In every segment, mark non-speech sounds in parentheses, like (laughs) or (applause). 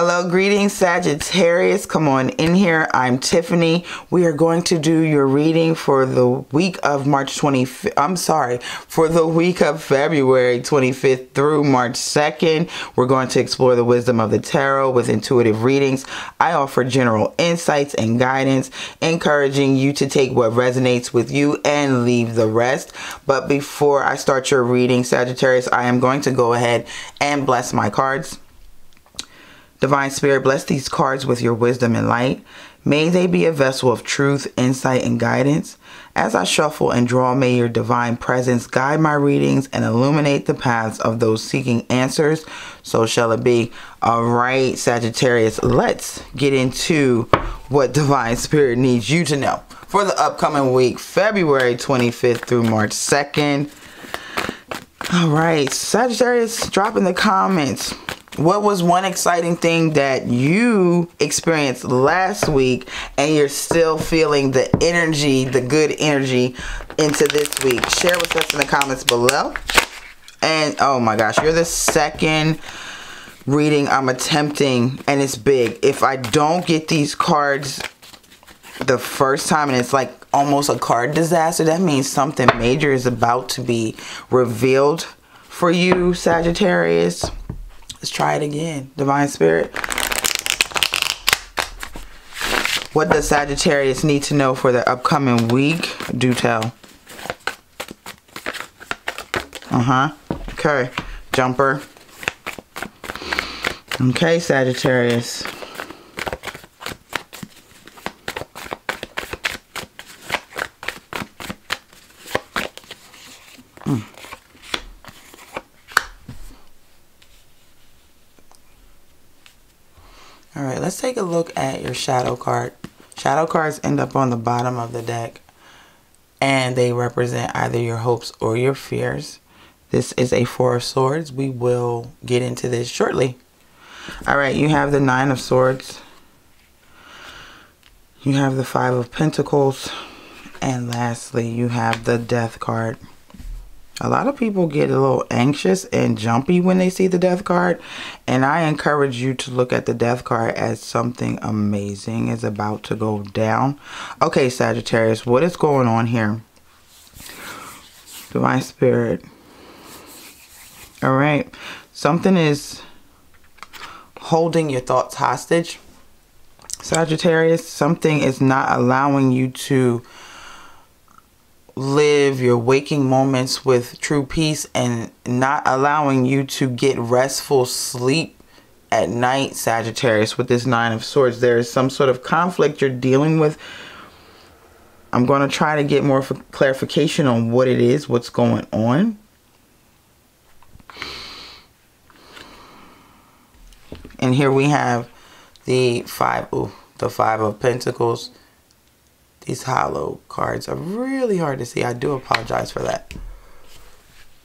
Hello, greetings, Sagittarius. Come on in here. I'm Tiffany. We are going to do your reading for the week of March 25th. I'm sorry, for the week of February 25th through March 2nd. We're going to explore the wisdom of the tarot with intuitive readings. I offer general insights and guidance, encouraging you to take what resonates with you and leave the rest. But before I start your reading, Sagittarius, I am going to go ahead and bless my cards. Divine Spirit, bless these cards with your wisdom and light. May they be a vessel of truth, insight, and guidance. As I shuffle and draw, may your divine presence guide my readings and illuminate the paths of those seeking answers. So shall it be. All right, Sagittarius, let's get into what Divine Spirit needs you to know for the upcoming week, February 25th through March 2nd. All right, Sagittarius, drop in the comments what was one exciting thing that you experienced last week and you're still feeling the energy, the good energy into this week? Share with us in the comments below. And oh my gosh, you're the second reading I'm attempting and it's big. If I don't get these cards the first time and it's like almost a card disaster, that means something major is about to be revealed for you, Sagittarius. Let's try it again. Divine Spirit. What does Sagittarius need to know for the upcoming week? Do tell. Uh-huh. Okay. Jumper. Okay, Sagittarius. Let's take a look at your shadow card. Shadow cards end up on the bottom of the deck and they represent either your hopes or your fears. This is a Four of Swords. We will get into this shortly. All right, you have the Nine of Swords. You have the Five of Pentacles. And lastly, you have the Death card. A lot of people get a little anxious and jumpy when they see the death card. And I encourage you to look at the death card as something amazing is about to go down. Okay, Sagittarius, what is going on here? Divine Spirit. All right. Something is holding your thoughts hostage. Sagittarius, something is not allowing you to live your waking moments with true peace and not allowing you to get restful sleep at night, Sagittarius, with this Nine of Swords. There is some sort of conflict you're dealing with. I'm going to try to get more clarification on what it is, what's going on. And here we have the five, ooh, the five of pentacles these hollow cards are really hard to see. I do apologize for that.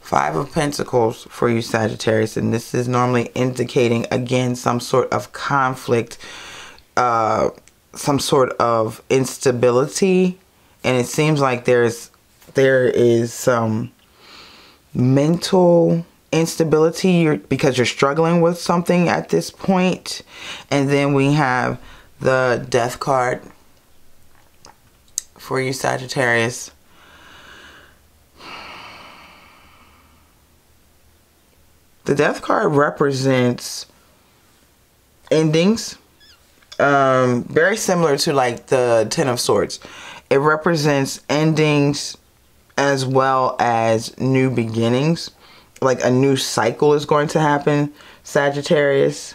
Five of Pentacles for you Sagittarius. And this is normally indicating, again, some sort of conflict. Uh, some sort of instability. And it seems like there's there is some mental instability you're, because you're struggling with something at this point. And then we have the death card for you Sagittarius. The death card represents endings. Um, very similar to like the Ten of Swords. It represents endings as well as new beginnings. Like a new cycle is going to happen, Sagittarius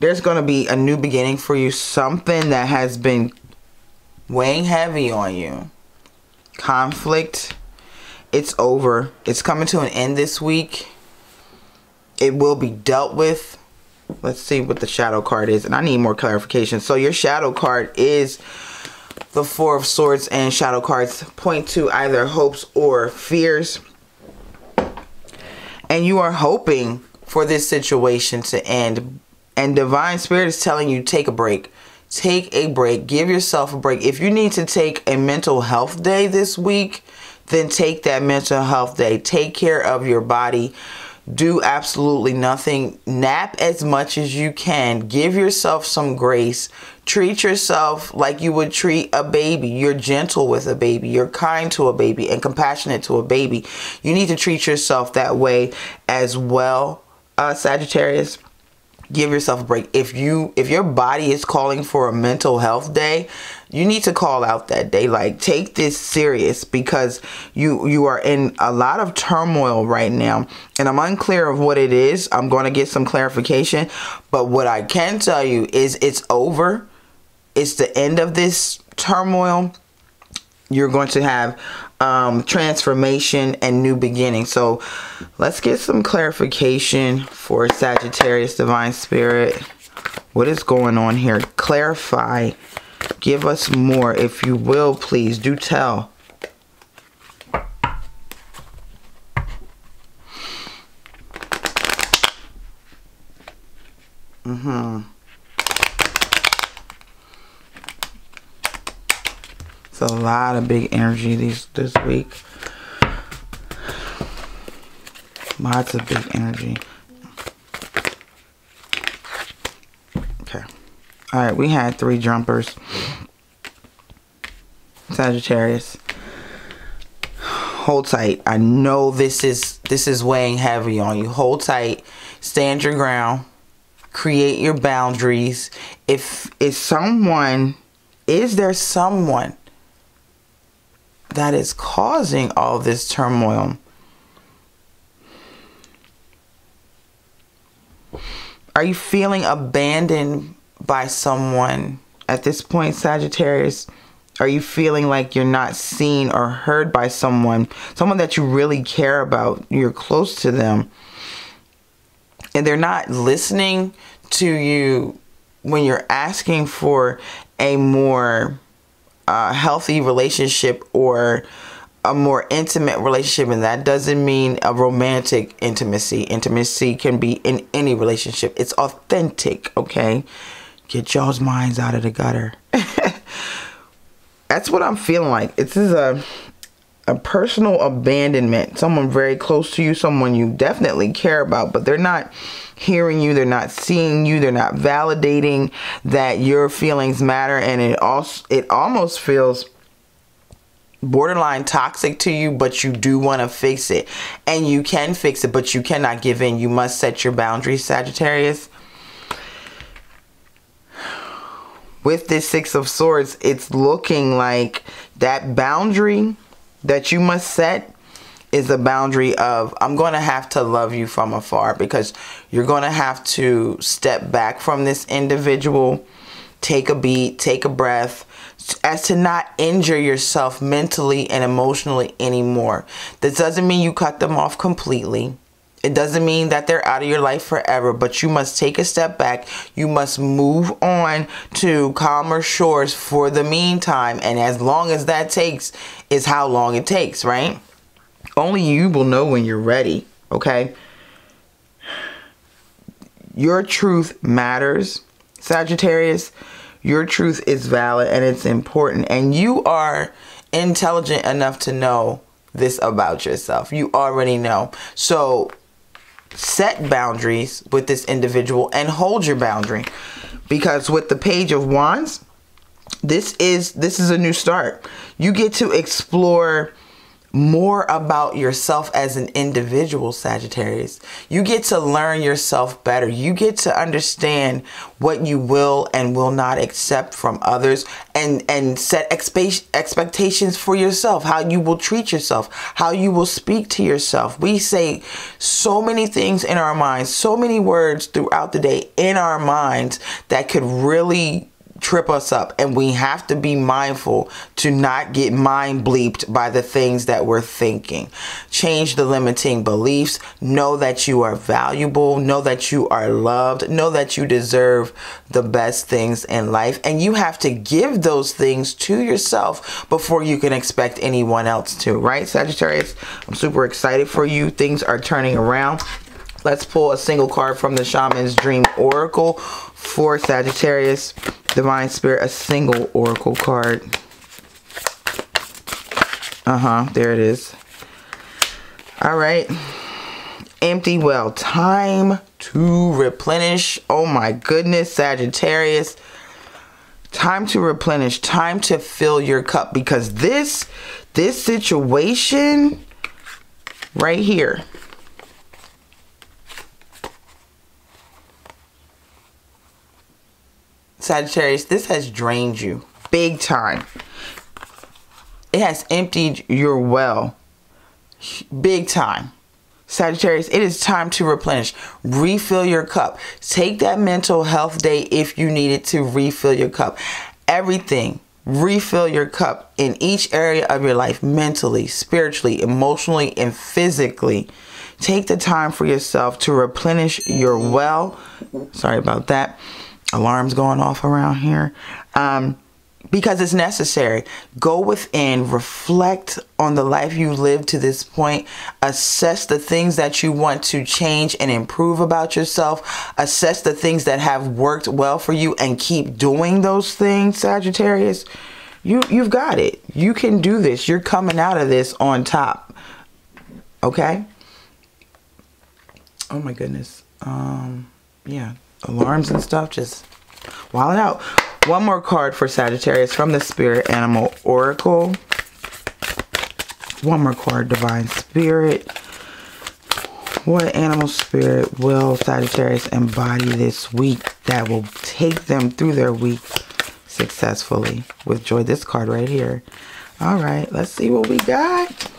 there's going to be a new beginning for you. Something that has been weighing heavy on you. Conflict. It's over. It's coming to an end this week. It will be dealt with. Let's see what the shadow card is. And I need more clarification. So your shadow card is the Four of Swords and shadow cards point to either hopes or fears. And you are hoping for this situation to end and divine spirit is telling you take a break take a break give yourself a break if you need to take a mental health day this week then take that mental health day take care of your body do absolutely nothing. Nap as much as you can. Give yourself some grace. Treat yourself like you would treat a baby. You're gentle with a baby. You're kind to a baby and compassionate to a baby. You need to treat yourself that way as well, uh, Sagittarius give yourself a break. If you if your body is calling for a mental health day you need to call out that day. Like take this serious because you you are in a lot of turmoil right now. And i'm unclear of what it is. I'm going to get some clarification. But what i can tell you is it's over. It's the end of this turmoil. You're going to have um, transformation and new beginning. So let's get some clarification for Sagittarius Divine Spirit. What is going on here? Clarify. Give us more if you will, please. Do tell. Mm-hmm. It's a lot of big energy these this week. Lots of big energy. Okay. All right, we had three jumpers. Sagittarius. Hold tight. I know this is this is weighing heavy on you. Hold tight. Stand your ground. Create your boundaries. If if someone is there someone that is causing all this turmoil. Are you feeling abandoned by someone at this point, Sagittarius? Are you feeling like you're not seen or heard by someone, someone that you really care about? You're close to them. And they're not listening to you when you're asking for a more a healthy relationship or a more intimate relationship and that doesn't mean a romantic intimacy. Intimacy can be in any relationship. It's authentic okay? Get y'all's minds out of the gutter. (laughs) That's what i'm feeling like. This is a a personal abandonment someone very close to you someone you definitely care about but they're not hearing you they're not seeing you they're not validating that your feelings matter and it also it almost feels borderline toxic to you but you do want to fix it. And you can fix it but you cannot give in. You must set your boundaries sagittarius. With this six of swords it's looking like that boundary that you must set is the boundary of I'm going to have to love you from afar because you're going to have to step back from this individual, take a beat, take a breath, as to not injure yourself mentally and emotionally anymore. This doesn't mean you cut them off completely. It doesn't mean that they're out of your life forever, but you must take a step back. You must move on to calmer shores for the meantime. And as long as that takes, is how long it takes, right? Only you will know when you're ready, okay? Your truth matters, Sagittarius. Your truth is valid and it's important. And you are intelligent enough to know this about yourself. You already know. So set boundaries with this individual and hold your boundary. Because with the page of wands, this is this is a new start. You get to explore more about yourself as an individual, Sagittarius. You get to learn yourself better. You get to understand what you will and will not accept from others and, and set expe expectations for yourself, how you will treat yourself, how you will speak to yourself. We say so many things in our minds, so many words throughout the day in our minds that could really trip us up. And we have to be mindful to not get mind bleeped by the things that we're thinking. Change the limiting beliefs. Know that you are valuable. Know that you are loved. Know that you deserve the best things in life. And you have to give those things to yourself before you can expect anyone else to right sagittarius? I'm super excited for you. Things are turning around. Let's pull a single card from the shaman's dream oracle for sagittarius Divine Spirit, a single Oracle card. Uh-huh, there it is. All right. empty well. Time to replenish. Oh my goodness, Sagittarius. Time to replenish. Time to fill your cup because this this situation right here Sagittarius, this has drained you big time. It has emptied your well big time. Sagittarius, it is time to replenish. Refill your cup. Take that mental health day if you need it to refill your cup. Everything, refill your cup in each area of your life mentally, spiritually, emotionally, and physically. Take the time for yourself to replenish your well. Sorry about that. Alarms going off around here. Um, because it's necessary. Go within, reflect on the life you lived to this point, assess the things that you want to change and improve about yourself, assess the things that have worked well for you, and keep doing those things, Sagittarius. You, you've got it. You can do this. You're coming out of this on top. Okay? Oh my goodness. Um, yeah, alarms and stuff just wilding out. One more card for Sagittarius from the Spirit Animal Oracle. One more card, Divine Spirit. What animal spirit will Sagittarius embody this week that will take them through their week successfully with joy? This card right here. All right, let's see what we got.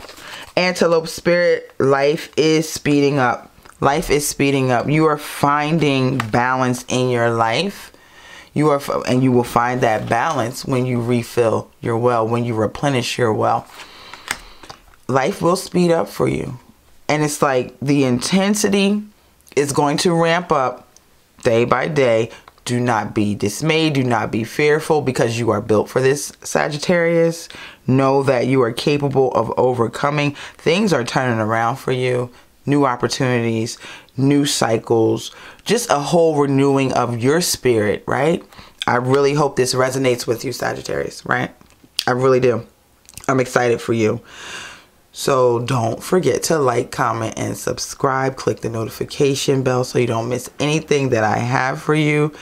Antelope Spirit, life is speeding up. Life is speeding up. You are finding balance in your life. You are and you will find that balance when you refill your well when you replenish your well. Life will speed up for you. And it's like the intensity is going to ramp up day by day. Do not be dismayed. Do not be fearful because you are built for this sagittarius. Know that you are capable of overcoming. Things are turning around for you new opportunities new cycles, just a whole renewing of your spirit, right? I really hope this resonates with you, Sagittarius, right? I really do. I'm excited for you. So don't forget to like, comment, and subscribe. Click the notification bell so you don't miss anything that I have for you.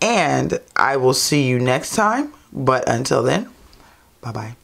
And I will see you next time. But until then, bye-bye.